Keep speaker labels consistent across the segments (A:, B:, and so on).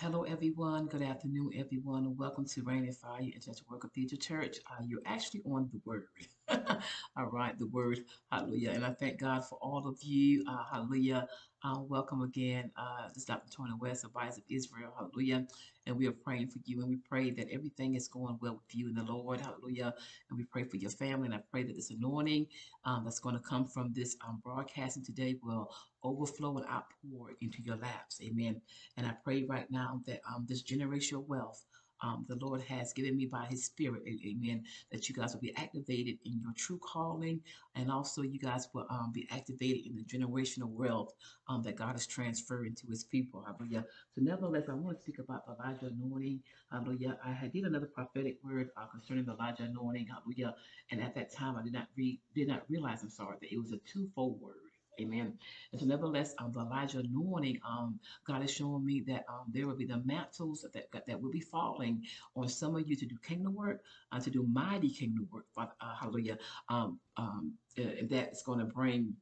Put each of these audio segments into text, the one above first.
A: Hello, everyone. Good afternoon, everyone, welcome to Rain and Fire International Work Cathedral Church. Uh, you're actually on the Word. all right, the Word. Hallelujah. And I thank God for all of you. Uh, hallelujah. Uh, welcome again. Uh, this is Dr. Latoyna West Eyes of Israel. Hallelujah. And we are praying for you, and we pray that everything is going well with you in the Lord. Hallelujah. And we pray for your family, and I pray that this anointing um, that's going to come from this um, broadcasting today will overflow and outpour into your laps. Amen. And I pray right now that um, this generational wealth um, the Lord has given me by His Spirit, amen, that you guys will be activated in your true calling, and also you guys will um, be activated in the generational wealth um, that God is transferring to His people. Hallelujah. So, nevertheless, I want to speak about the Elijah anointing. Hallelujah. I had did another prophetic word uh, concerning the Elijah anointing. Hallelujah. And at that time, I did not read, did not realize, I'm sorry, that it was a twofold word. Amen. And so, nevertheless, um, the Elijah anointing, um, God is showing me that um, there will be the mantles that, that, will be falling on some of you to do kingdom work, uh, to do mighty kingdom work. Uh, hallelujah. Um, um, uh, that's going to bring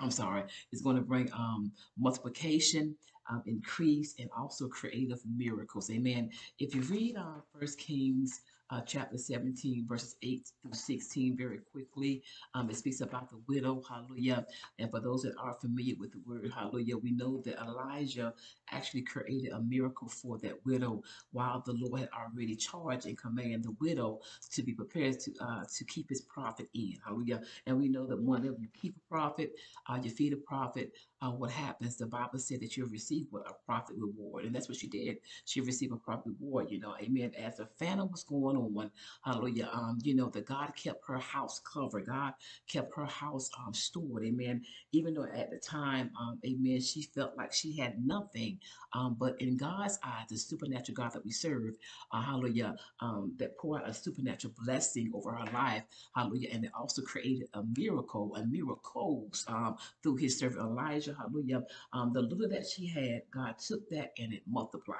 A: I'm sorry, it's going to bring um, multiplication, um, increase, and also creative miracles. Amen. If you read uh, First Kings uh, chapter 17, verses 8 through 16, very quickly. Um, it speaks about the widow, hallelujah. And for those that are familiar with the word, hallelujah, we know that Elijah actually created a miracle for that widow while the Lord had already charged and commanded the widow to be prepared to uh, to keep his prophet in, hallelujah. And we know that whenever you keep a prophet, uh, you feed a prophet, uh, what happens? The Bible said that you'll receive what a prophet reward, and that's what she did. She received a prophet reward, you know, amen. As the phantom was going on, hallelujah, um, you know, that God kept her house covered, God kept her house um, stored, amen. Even though at the time, um, amen, she felt like she had nothing, um, but in God's eyes, the supernatural God that we serve, uh, hallelujah, um, that poured a supernatural blessing over her life, hallelujah, and it also created a miracle, a miracles um, through his servant Elijah Hallelujah, um, the little that she had, God took that and it multiplied.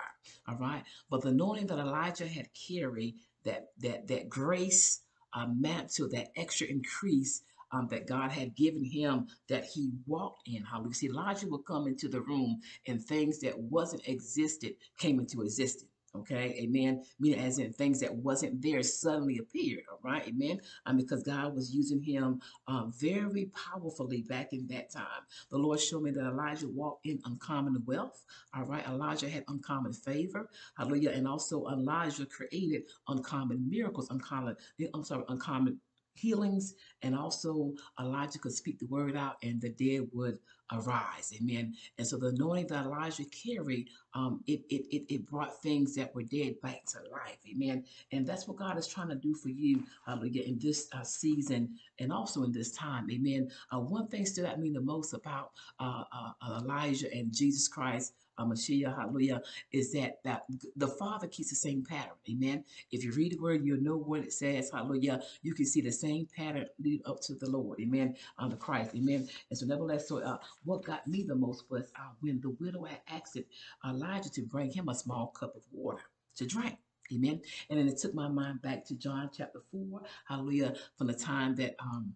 A: All right. But the anointing that Elijah had carried, that that that grace, uh, mantle, that extra increase um, that God had given him that he walked in. Hallelujah. See, Elijah would come into the room and things that wasn't existed came into existence. Okay, amen. Meaning, as in things that wasn't there suddenly appeared. All right, amen. Um, because God was using him uh, very powerfully back in that time. The Lord showed me that Elijah walked in uncommon wealth. All right, Elijah had uncommon favor. Hallelujah. And also, Elijah created uncommon miracles, uncommon, I'm sorry, uncommon healings, and also Elijah could speak the word out and the dead would arise. Amen. And so the anointing that Elijah carried, um, it, it, it, it brought things that were dead back to life. Amen. And that's what God is trying to do for you hallelujah, in this uh, season and also in this time. Amen. Uh, one thing stood out to me the most about uh, uh Elijah and Jesus Christ uh, hallelujah, is that, that the Father keeps the same pattern. Amen. If you read the word, you'll know what it says. Hallelujah. You can see the same pattern lead up to the Lord. Amen. On the Christ. Amen. And so, nevertheless, so uh, what got me the most was uh, when the widow had asked Elijah to bring him a small cup of water to drink. Amen. And then it took my mind back to John chapter 4. Hallelujah. From the time that um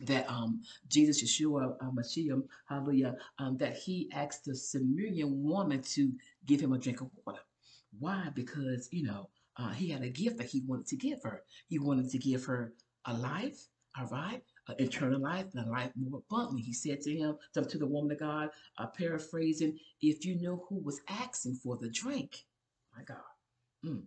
A: that um, Jesus, Yeshua, uh, Mashiach, hallelujah, um, that he asked the Samaritan woman to give him a drink of water. Why? Because, you know, uh, he had a gift that he wanted to give her. He wanted to give her a life, all right, an eternal life, and a life more abundantly. He said to him, to, to the woman of God, uh, paraphrasing, if you know who was asking for the drink, my God, mm,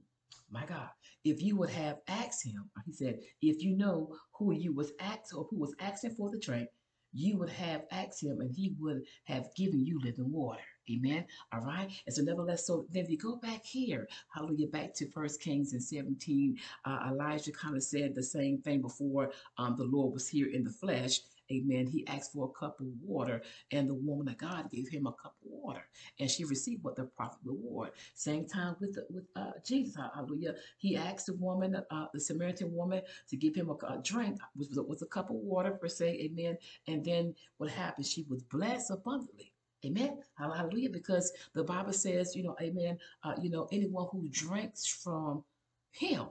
A: my God, if you would have asked him, he said, if you know who you was asked or who was asking for the drink, you would have asked him and he would have given you living water. Amen. All right. And so, nevertheless, so then we go back here, hallelujah, back to First Kings and 17. Uh, Elijah kind of said the same thing before um, the Lord was here in the flesh. Amen. He asked for a cup of water, and the woman of God gave him a cup of water, and she received what the prophet reward. Same time with with uh, Jesus, hallelujah. He asked the woman, uh, the Samaritan woman, to give him a, a drink, which was, was a cup of water per se, amen. And then what happened? She was blessed abundantly. Amen. Hallelujah. Because the Bible says, you know, amen, uh, you know, anyone who drinks from him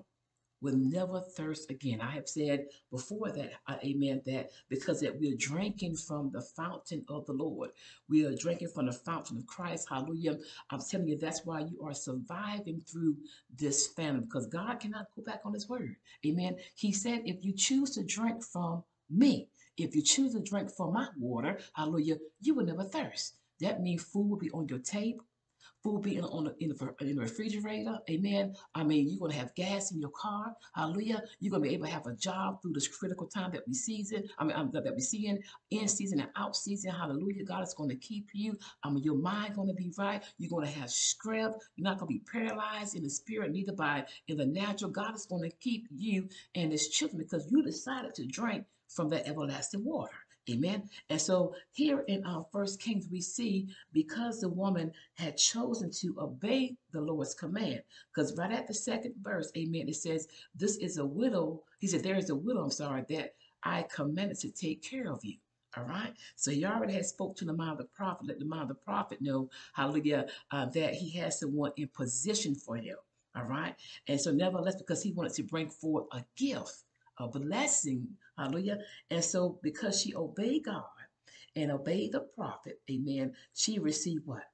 A: will never thirst again. I have said before that, uh, amen, that because that we're drinking from the fountain of the Lord. We are drinking from the fountain of Christ. Hallelujah. I'm telling you, that's why you are surviving through this famine because God cannot go back on his word. Amen. He said, if you choose to drink from me, if you choose to drink from my water, hallelujah, you will never thirst. That means food will be on your table food being on the, in, the, in the refrigerator. Amen. I mean, you're going to have gas in your car. Hallelujah. You're going to be able to have a job through this critical time that we season. I mean, um, that we see in, in season and out season. Hallelujah. God is going to keep you. I mean, your mind going to be right. You're going to have strength. You're not going to be paralyzed in the spirit, neither by in the natural. God is going to keep you and his children because you decided to drink from that everlasting water. Amen. And so here in our uh, first Kings, we see because the woman had chosen to obey the Lord's command, because right at the second verse, amen, it says, This is a widow. He said, There is a widow, I'm sorry, that I commanded to take care of you. All right. So he already had spoke to the mind of the prophet. Let the mind of the prophet know, hallelujah, uh, that he has someone in position for him. All right. And so nevertheless, because he wanted to bring forth a gift, a blessing Hallelujah. And so because she obeyed God and obeyed the prophet, amen, she received what?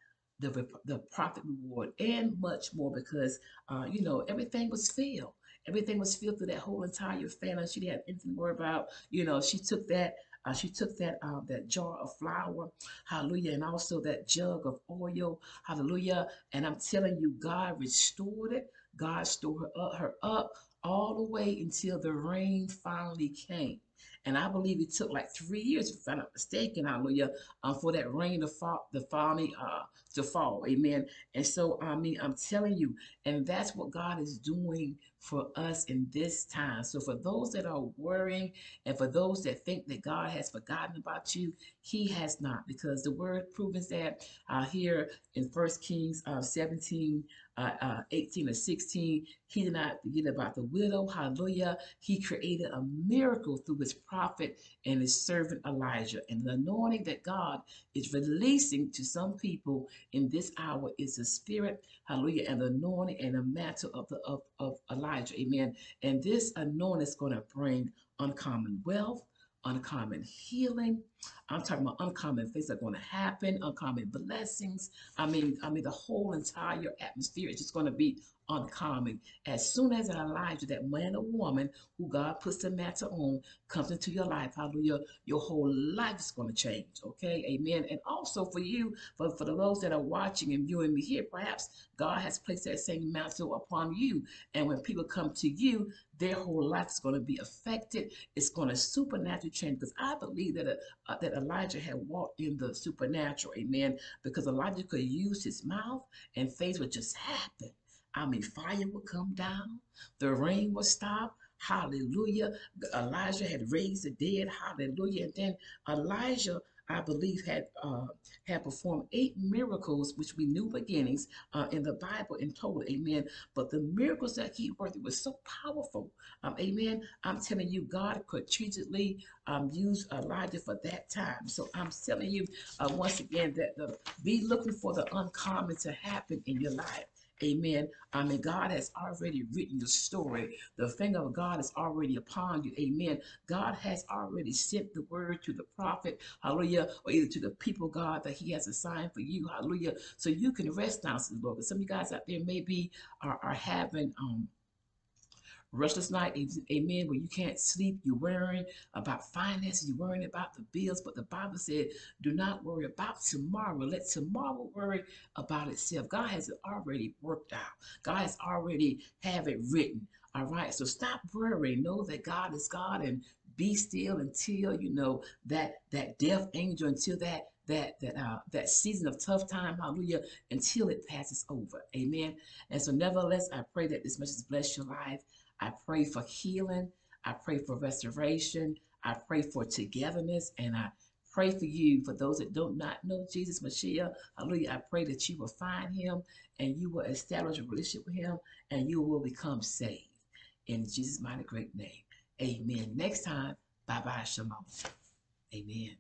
A: The, the prophet reward and much more because, uh, you know, everything was filled. Everything was filled through that whole entire family. She didn't have anything to worry about. You know, she took that uh, she took that uh, that jar of flour, hallelujah, and also that jug of oil, hallelujah. And I'm telling you, God restored it. God stored her up, her up all the way until the rain finally came. And I believe it took like three years, if I'm not mistaken, hallelujah, um, for that rain to fall, the uh, to fall. Amen. And so, I mean, I'm telling you, and that's what God is doing for us in this time. So, for those that are worrying and for those that think that God has forgotten about you, He has not, because the word proves that uh, here in First Kings uh, 17 uh, uh, 18 or 16, he did not forget about the widow. Hallelujah. He created a miracle through his prophet and his servant Elijah. And the anointing that God is releasing to some people in this hour is the spirit, hallelujah, and the anointing and the mantle of, the, of, of Elijah. Amen. And this anointing is going to bring uncommon wealth uncommon healing. I'm talking about uncommon things that are going to happen, uncommon blessings. I mean, I mean, the whole entire atmosphere is just going to be uncommon. As soon as an Elijah, that man or woman who God puts the matter on, comes into your life, hallelujah, your whole life is going to change. Okay, amen. And also for you, for, for the those that are watching and viewing me here, perhaps God has placed that same mantle upon you. And when people come to you, their whole life is going to be affected. It's going to supernaturally change because I believe that uh, that Elijah had walked in the supernatural, amen. Because Elijah could use his mouth and things would just happen. I mean, fire would come down, the rain would stop. Hallelujah. Elijah had raised the dead. Hallelujah. And then Elijah I believe, had uh, had performed eight miracles, which we knew beginnings uh, in the Bible in total. Amen. But the miracles that he worked was so powerful. Um, amen. I'm telling you, God could strategically um, use Elijah for that time. So I'm telling you uh, once again that the, be looking for the uncommon to happen in your life. Amen. I mean, God has already written your story. The finger of God is already upon you. Amen. God has already sent the word to the prophet. Hallelujah. Or either to the people, God, that he has assigned for you. Hallelujah. So you can rest now, the Lord. Some of you guys out there maybe are, are having um restless night, amen, where you can't sleep, you're worrying about finances, you're worrying about the bills, but the Bible said, do not worry about tomorrow. Let tomorrow worry about itself. God has it already worked out. God has already have it written. All right, so stop worrying. Know that God is God and be still until you know that that death angel until that that that uh, that season of tough time, hallelujah, until it passes over. Amen. And so, nevertheless, I pray that this message bless your life. I pray for healing. I pray for restoration. I pray for togetherness. And I pray for you, for those that do not know Jesus Mashiach. Hallelujah. I pray that you will find him and you will establish a relationship with him and you will become saved. In Jesus' mighty great name. Amen. Next time, bye bye. Shalom. Amen.